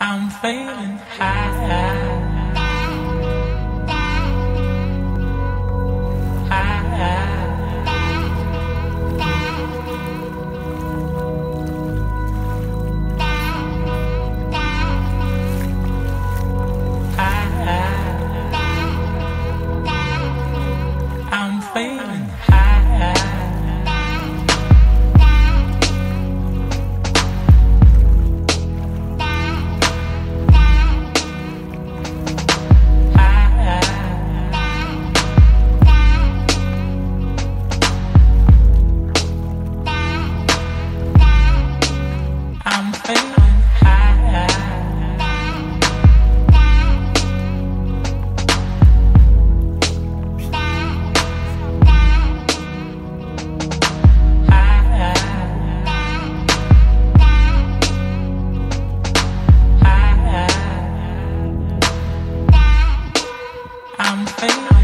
I'm feeling high. I'm I'm fine.